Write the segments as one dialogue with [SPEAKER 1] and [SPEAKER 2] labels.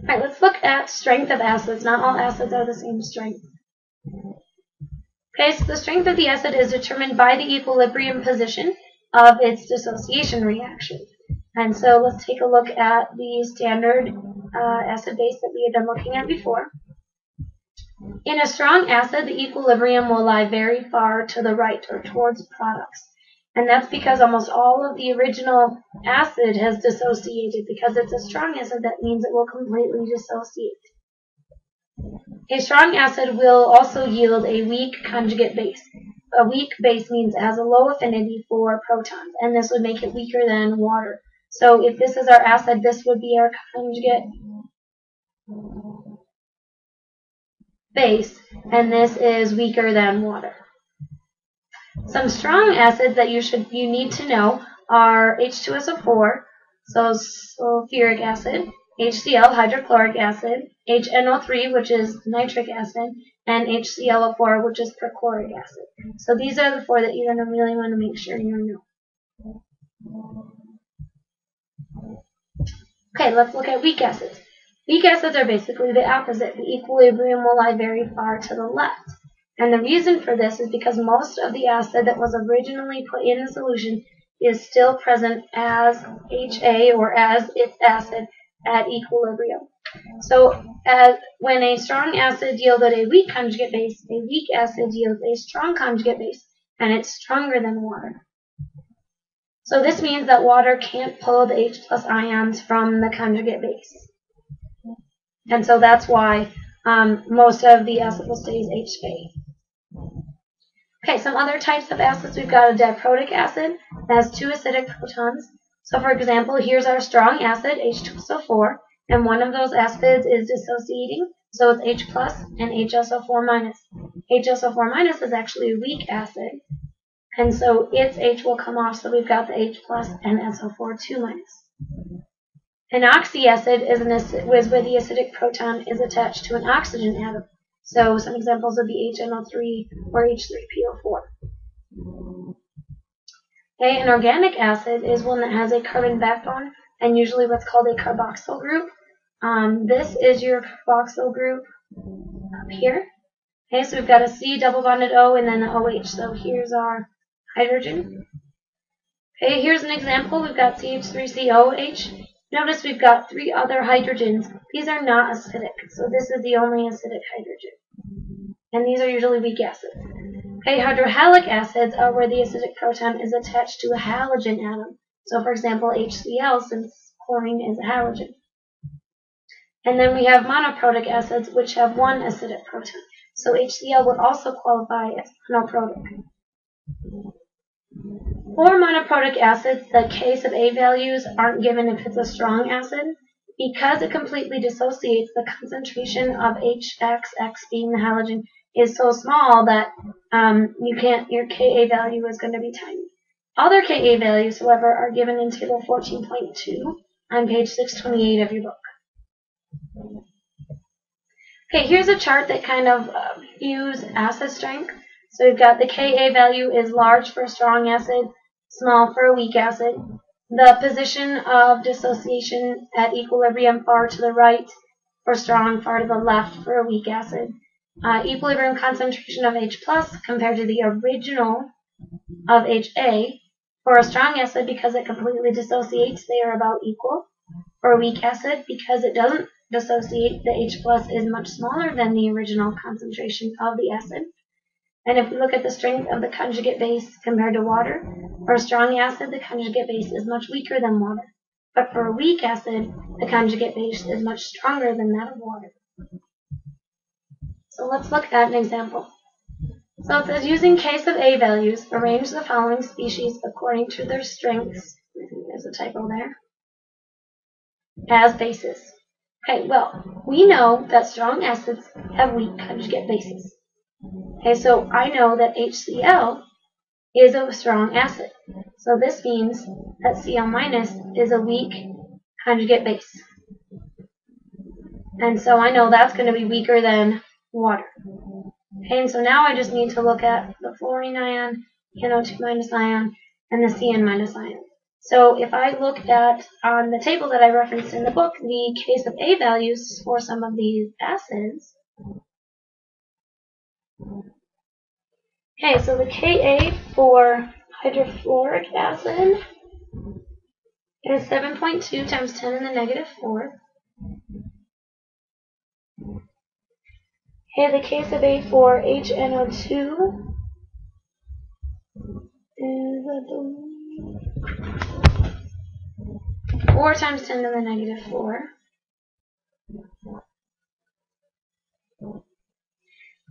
[SPEAKER 1] Alright, let's look at strength of acids. Not all acids are the same strength. Okay, so the strength of the acid is determined by the equilibrium position of its dissociation reaction. And so let's take a look at the standard uh, acid base that we had been looking at before. In a strong acid, the equilibrium will lie very far to the right or towards products. And that's because almost all of the original acid has dissociated. Because it's a strong acid, that means it will completely dissociate. A strong acid will also yield a weak conjugate base. A weak base means it has a low affinity for protons, and this would make it weaker than water. So if this is our acid, this would be our conjugate base, and this is weaker than water. Some strong acids that you should you need to know are H2SO4, so sulfuric acid, HCl, hydrochloric acid, HNO3, which is nitric acid, and HClO4, which is perchloric acid. So these are the four that you're going to really want to make sure you know. Okay, let's look at weak acids. Weak acids are basically the opposite. The equilibrium will lie very far to the left. And the reason for this is because most of the acid that was originally put in the solution is still present as HA or as its acid at equilibrium. So as when a strong acid yielded a weak conjugate base, a weak acid yields a strong conjugate base, and it's stronger than water. So this means that water can't pull the H plus ions from the conjugate base. And so that's why um, most of the acid will stay as HA. Okay, some other types of acids. We've got a diprotic acid that has two acidic protons. So for example, here's our strong acid, H2SO4, and one of those acids is dissociating, so it's H plus and HSO4 minus. HSO4 minus is actually a weak acid, and so its H will come off, so we've got the H plus and SO4 2 minus. An oxyacid is, an acid, is where the acidic proton is attached to an oxygen atom. So some examples would be HNO3 or H3PO4. Okay, an organic acid is one that has a carbon backbone and usually what's called a carboxyl group. Um, this is your carboxyl group up here. Okay, so we've got a C double bonded O and then an OH. So here's our hydrogen. Okay, here's an example. We've got CH3COH. Notice we've got three other hydrogens. These are not acidic, so this is the only acidic hydrogen. And these are usually weak acids. Okay, hydrohalic acids are where the acidic proton is attached to a halogen atom. So for example, HCl, since chlorine is a halogen. And then we have monoprotic acids, which have one acidic proton. So HCl would also qualify as monoprotic. For monoprotic acids, the K sub A values aren't given if it's a strong acid. Because it completely dissociates, the concentration of HXX being the halogen is so small that um, you can't your Ka value is going to be tiny. Other Ka values, however, are given in table 14.2 on page 628 of your book. Okay, here's a chart that kind of uh, views acid strength. So we've got the Ka value is large for a strong acid, small for a weak acid. The position of dissociation at equilibrium far to the right for strong, far to the left for a weak acid. Uh, equilibrium concentration of H plus compared to the original of HA. For a strong acid, because it completely dissociates, they are about equal. For a weak acid, because it doesn't dissociate, the H plus is much smaller than the original concentration of the acid. And if we look at the strength of the conjugate base compared to water, for a strong acid, the conjugate base is much weaker than water. But for a weak acid, the conjugate base is much stronger than that of water. So let's look at an example. So it says using K of A values, arrange the following species according to their strengths. There's a typo there. As bases. Okay, well, we know that strong acids have weak conjugate bases. Okay, so I know that HCl is a strong acid. So this means that Cl minus is a weak conjugate base. And so I know that's going to be weaker than water. Okay, and so now I just need to look at the fluorine ion, NO2 minus ion, and the CN minus ion. So if I look at on the table that I referenced in the book, the K sub A values for some of these acids. Okay, so the Ka for hydrofluoric acid is 7.2 times 10 to the negative 4. Okay, the K sub A for HNO2 is 4 times 10 to the negative 4.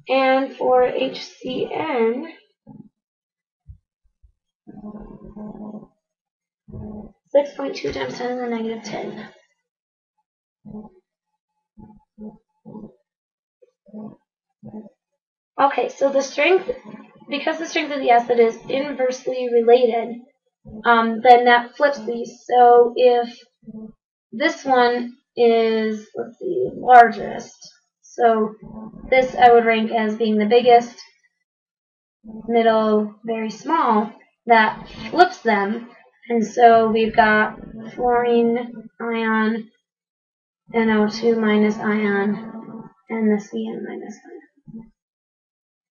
[SPEAKER 1] And for HCN, 6.2 times 10 to the negative 10. Okay, so the strength, because the strength of the acid is inversely related, um, then that flips these. So if this one is, let's see, largest, so this I would rank as being the biggest, middle, very small, that flips them. And so we've got fluorine ion, NO2 minus ion, and the CN minus ion.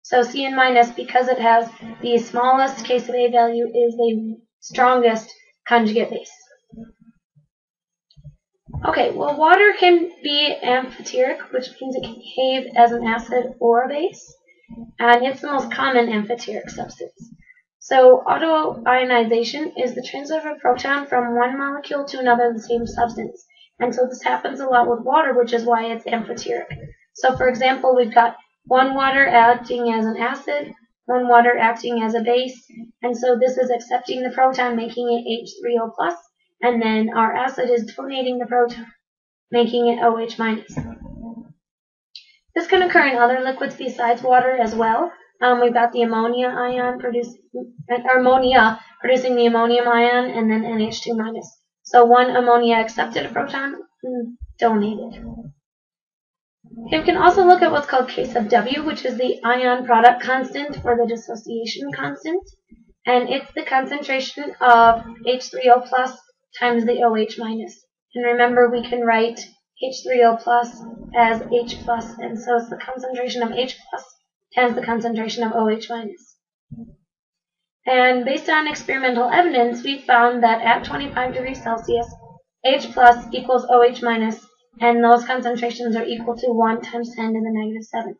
[SPEAKER 1] So CN minus, because it has the smallest K sub A value, is the strongest conjugate base. Okay, well water can be amphoteric, which means it can behave as an acid or a base, and it's the most common amphoteric substance. So autoionization is the transfer of a proton from one molecule to another of the same substance. And so this happens a lot with water, which is why it's amphoteric. So for example, we've got one water acting as an acid, one water acting as a base, and so this is accepting the proton, making it H3O+, plus, and then our acid is donating the proton, making it OH minus. This can occur in other liquids besides water as well. Um, we've got the ammonia ion producing, ammonia producing the ammonium ion, and then NH2 minus. So one ammonia accepted a proton, donated. Okay, we can also look at what's called K sub W, which is the ion product constant or the dissociation constant. And it's the concentration of H3O plus times the OH minus. And remember, we can write H3O plus as H plus, and so it's the concentration of H plus times the concentration of OH minus. And based on experimental evidence, we found that at 25 degrees Celsius, H plus equals OH minus, and those concentrations are equal to 1 times 10 to the negative 7.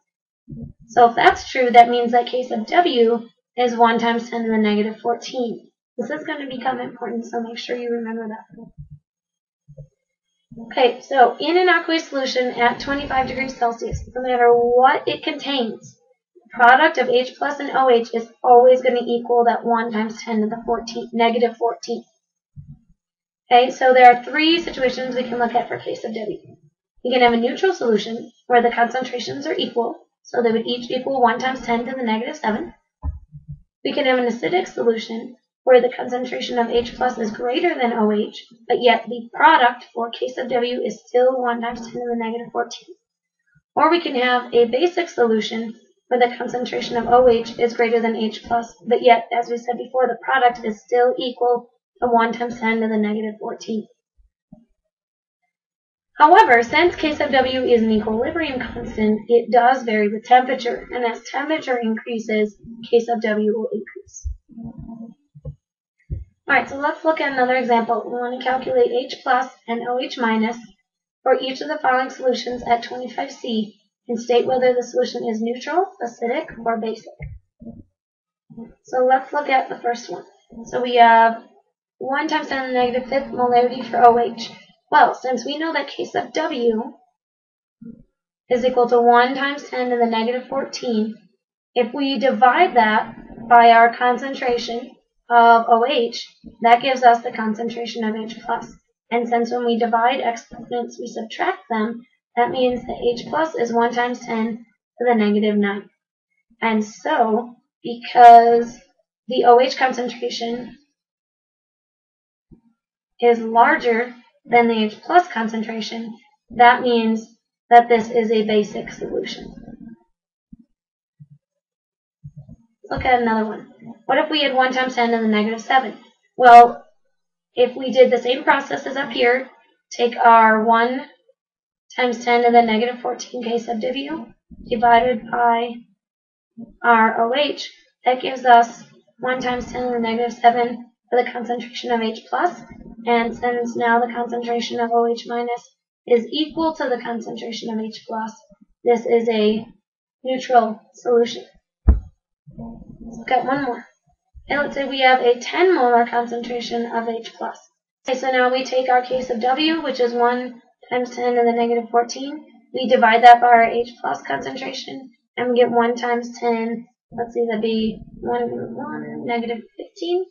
[SPEAKER 1] So if that's true, that means that K sub W is 1 times 10 to the negative 14. This is going to become important, so make sure you remember that. Okay, so in an aqueous solution at 25 degrees Celsius, no matter what it contains, the product of H plus and OH is always going to equal that 1 times 10 to the 14, negative 14. Okay, so there are three situations we can look at for K sub W. We can have a neutral solution where the concentrations are equal, so they would each equal 1 times 10 to the negative 7. We can have an acidic solution where the concentration of H plus is greater than OH, but yet the product for K sub W is still 1 times 10 to the negative 14. Or we can have a basic solution where the concentration of OH is greater than H+, plus, but yet, as we said before, the product is still equal to 1 times 10 to the negative 14. However, since K sub W is an equilibrium constant, it does vary with temperature, and as temperature increases, K sub W will increase. Alright, so let's look at another example. We want to calculate H plus and OH minus for each of the following solutions at 25C and state whether the solution is neutral, acidic, or basic. So let's look at the first one. So we have 1 times 10 to the negative fifth molarity for OH. Well, since we know that K sub W is equal to 1 times 10 to the negative 14, if we divide that by our concentration of OH, that gives us the concentration of H+. plus. And since when we divide exponents, we subtract them, that means that H plus is 1 times 10 to the negative 9. And so, because the OH concentration is larger than the H plus concentration, that means that this is a basic solution. Let's look at another one. What if we had 1 times 10 to the negative 7? Well, if we did the same process as up here, take our 1 times 10 to the negative 14 K sub W divided by our OH, that gives us 1 times 10 to the negative 7 for the concentration of H plus, and since now the concentration of OH minus is equal to the concentration of H plus, this is a neutral solution. Look at one more. And let's say we have a 10 molar concentration of H plus. Okay, so now we take our K sub W, which is 1 times 10 to the negative 14. We divide that by our H plus concentration, and we get 1 times 10, let's see, that'd be 1, 1 negative 15.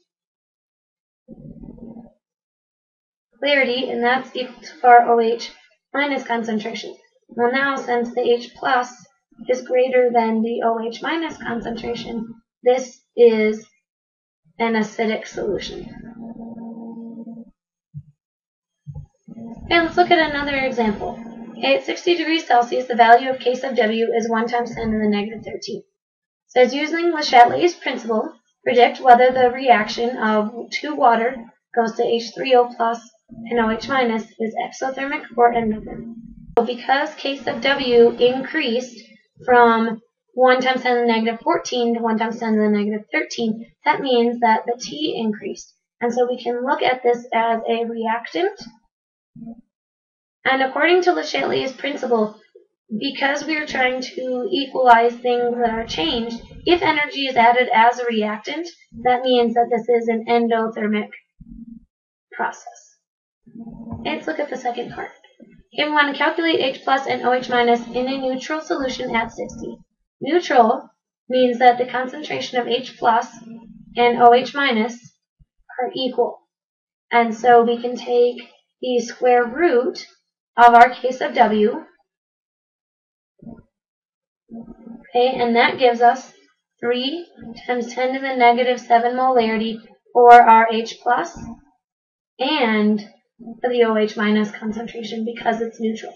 [SPEAKER 1] Clarity, and that's equal to our OH minus concentration. Well now, since the H plus is greater than the OH minus concentration, this is an acidic solution. Okay, let's look at another example. At 60 degrees Celsius, the value of K sub W is 1 times 10 to the negative 13. So as using Le Chatelier's principle, predict whether the reaction of 2 water goes to H3O plus and OH minus is exothermic or endothermic. So because K sub W increased from 1 times 10 to the negative 14 to 1 times 10 to the negative 13, that means that the T increased. And so we can look at this as a reactant. And according to Le Chatelier's principle, because we are trying to equalize things that are changed, if energy is added as a reactant, that means that this is an endothermic process. Let's look at the second part. Here we want to calculate H plus and OH minus in a neutral solution at 60. Neutral means that the concentration of H plus and OH minus are equal. And so we can take the square root of our K of W, okay, and that gives us 3 times 10 to the negative 7 molarity for our H plus and for the OH minus concentration because it's neutral.